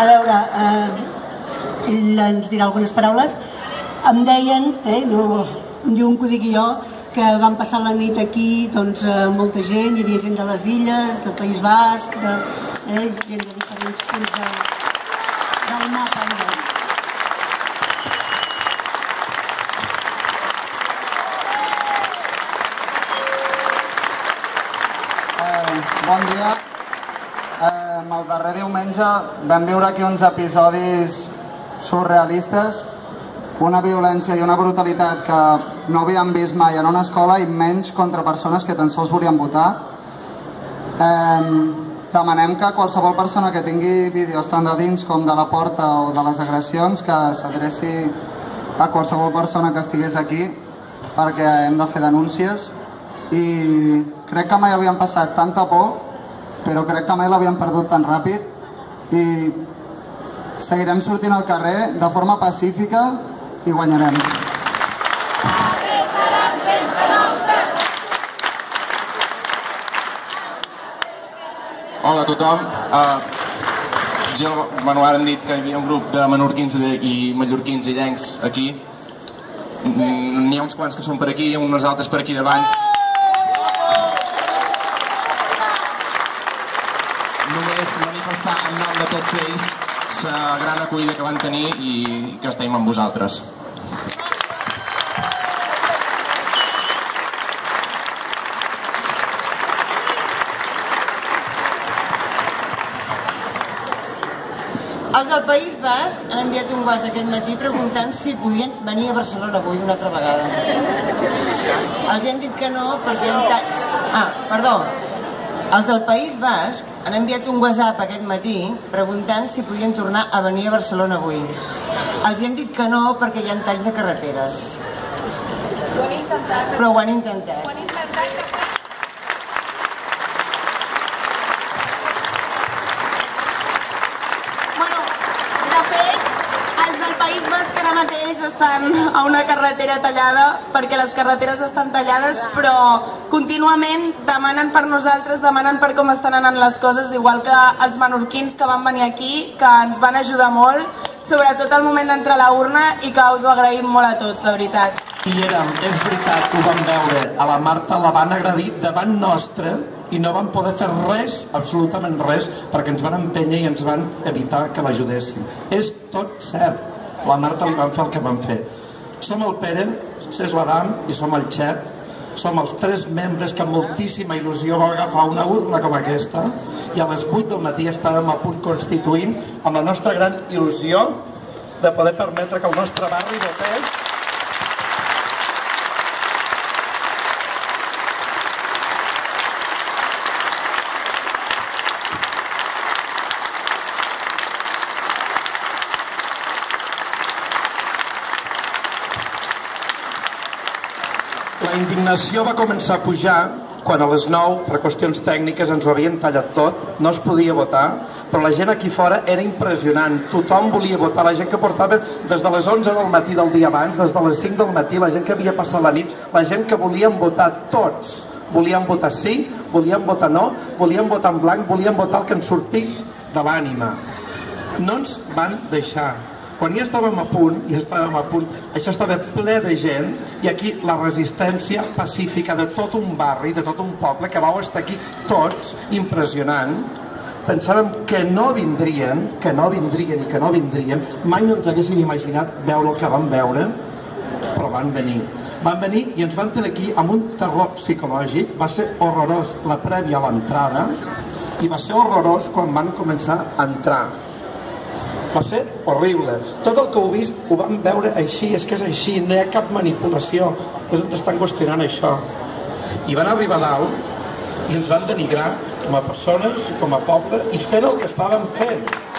a veure, eh, ell ens dirà algunes paraules. Em deien, eh, no, em diuen que ho digui jo, que van passar la nit aquí doncs, eh, molta gent, hi havia gent de les illes, del País Basc, de, eh, gent de diferents punts de, del mapa. Eh? Bon dia. Eh, el darrer diumenge vam viure aquí uns episodis surrealistes, una violència i una brutalitat que no havíem vist mai en una escola i menys contra persones que tan sols volien votar. Eh, demanem que qualsevol persona que tingui vídeos tant de dins com de la porta o de les agressions que s'adreci a qualsevol persona que estigués aquí perquè hem de fer denúncies i crec que mai havien passat tanta por però crec que mai l'havien perdut tan ràpid i seguirem sortint al carrer de forma pacífica i guanyarem. sempre. Hola a tothom. Uh, bueno, ara han dit que hi havia un grup de menorquins i mallorquins i llencs aquí. N'hi ha uns quants que són per aquí, uns altres per aquí davant. Manifestar en nom de tots ells la gran acollida que van tenir i que estem amb vosaltres. Els del País Basc han enviat un WhatsApp aquest matí preguntant si podien venir a Barcelona avui una altra vegada. Els han dit que no perquè... Ah, perdó. Els del País Basc han enviat un WhatsApp aquest matí preguntant si podien tornar a venir a Barcelona avui. Els han dit que no perquè hi ha talls de carreteres. Ho han intentat. Però ho han intentat. Ho han intentat. Bueno, de fet, els del País Basc ara mateix estan a una carretera tallada perquè les carreteres estan tallades, però contínuament demanen per nosaltres, demanen per com estan anant les coses, igual que els menorquins que van venir aquí, que ens van ajudar molt, sobretot al moment d'entrar a la urna i que us ho agraïm molt a tots, de veritat. Hi érem, és veritat que ho vam veure. A la Marta la van agredir davant nostre i no van poder fer res, absolutament res, perquè ens van empènyer i ens van evitar que l'ajudéssim. És tot cert. La Marta li van fer el que van fer. Som el Pere, és l'Adam i som el Xep. Som els tres membres que amb moltíssima il·lusió vam agafar una urna com aquesta i a les 8 del matí estàvem a punt constituint amb la nostra gran il·lusió de poder permetre que el nostre barri votés La indignació va començar a pujar quan a les 9, per qüestions tècniques, ens ho havien tallat tot, no es podia votar, però la gent aquí fora era impressionant, tothom volia votar, la gent que portava des de les 11 del matí del dia abans, des de les 5 del matí, la gent que havia passat la nit, la gent que volien votar tots, volien votar sí, volien votar no, volien votar en blanc, volien votar el que ens sortís de l'ànima. No ens van deixar, quan ja estàvem a punt, ja estàvem a punt, això estava ple de gent i aquí la resistència pacífica de tot un barri, de tot un poble, que vau estar aquí tots, impressionant, pensàvem que no vindrien, que no vindrien i que no vindrien, mai no ens haguéssim imaginat veure el que vam veure, però van venir. Van venir i ens van tenir aquí amb un terror psicològic, va ser horrorós la prèvia a l'entrada i va ser horrorós quan van començar a entrar va ser horrible. Tot el que heu vist ho vam veure així, és que és així, no hi ha cap manipulació. És on estan qüestionant això. I van arribar a dalt i ens van denigrar com a persones, com a poble, i fent el que estàvem fent.